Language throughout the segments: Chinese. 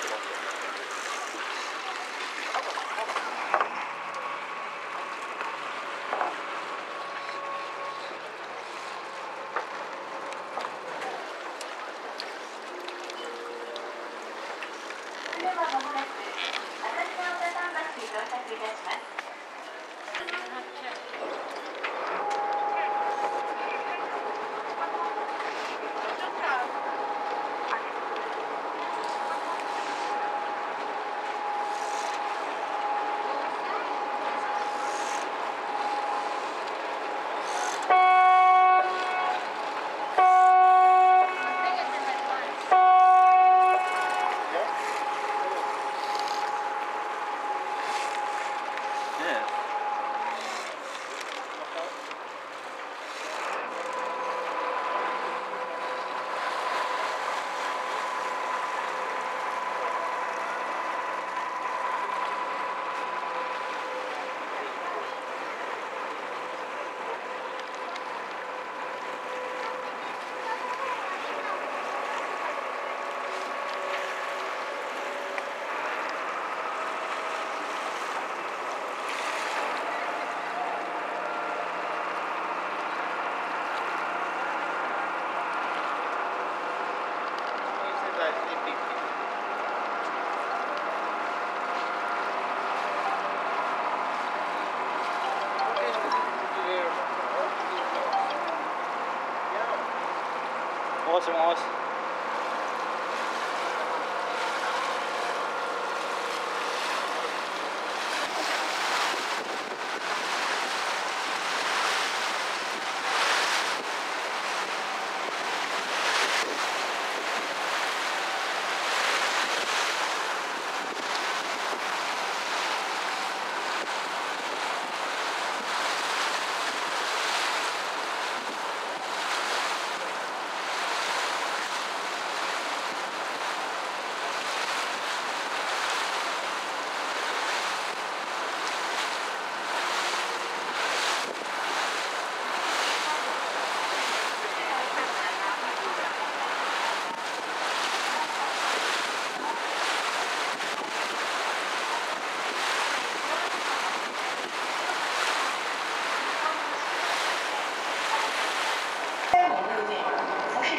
Gracias. Mr. Morris.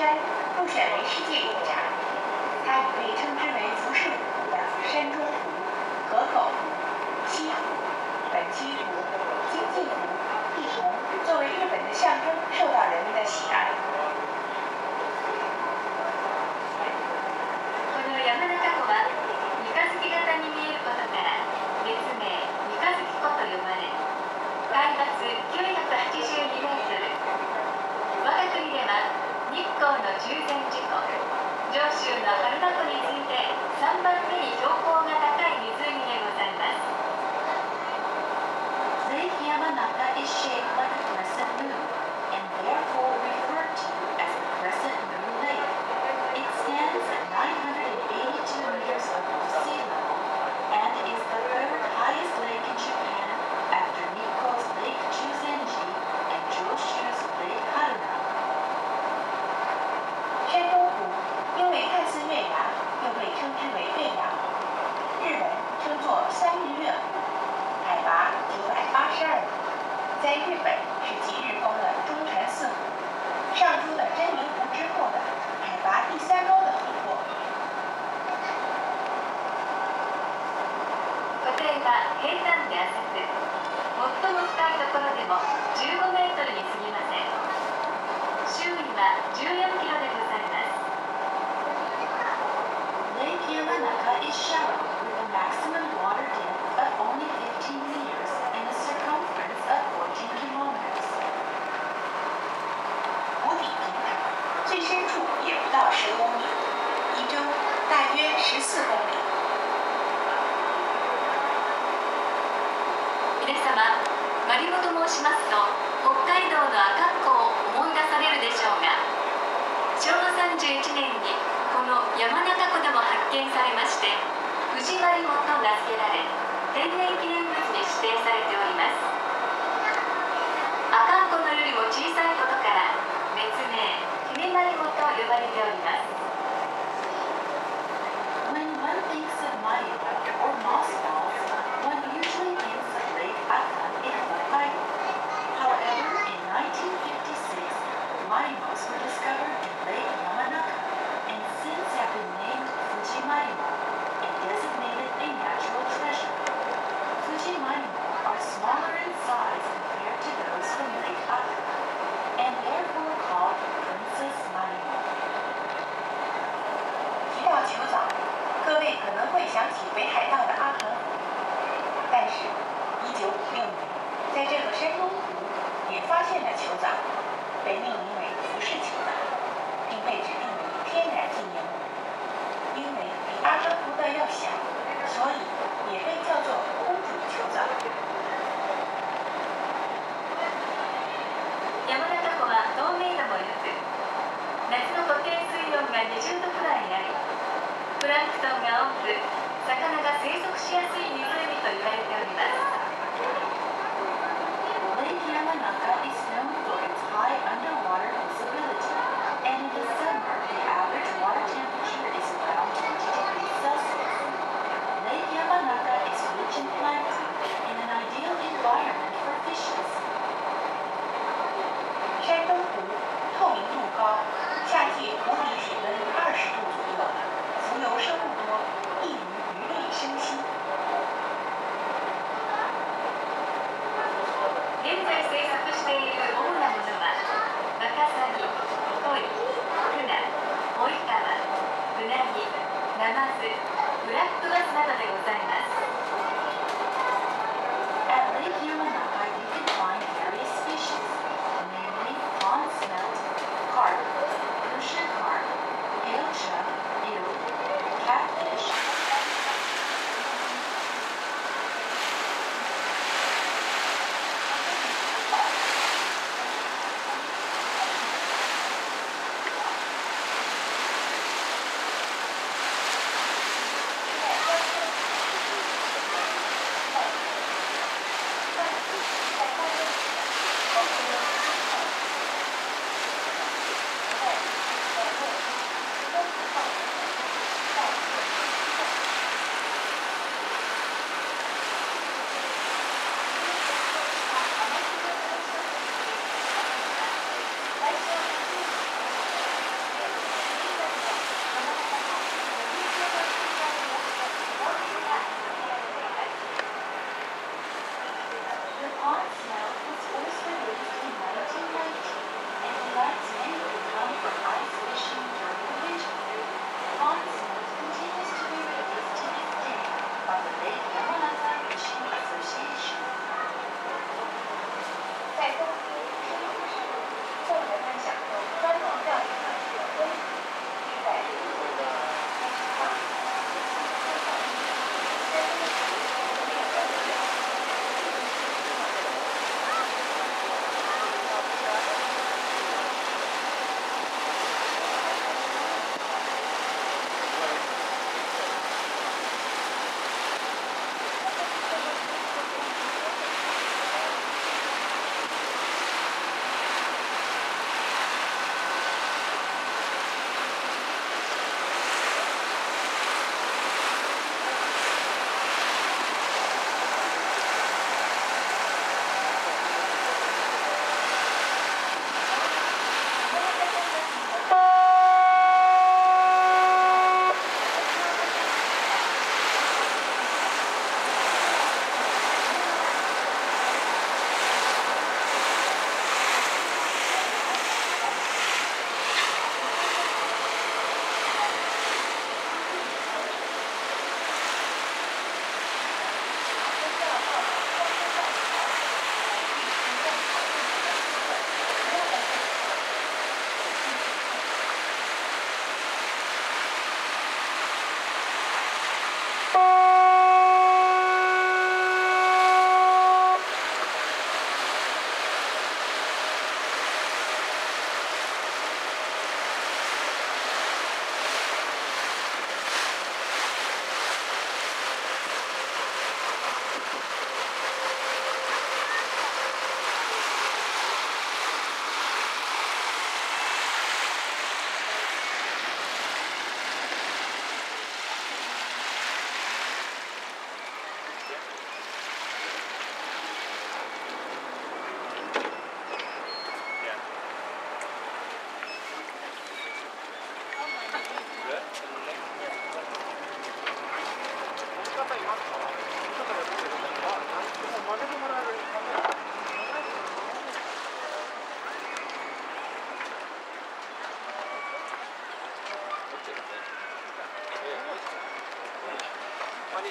山入选为世界遗产它已被称之为服饰古的山中湖河口湖西湖本溪湖金鸡湖地图作为日本的象征受到人们的喜爱。方に发现了酋长被命令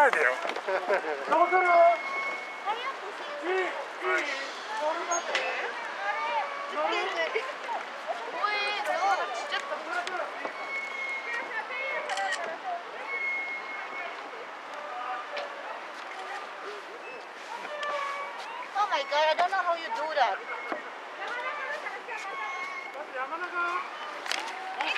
navio.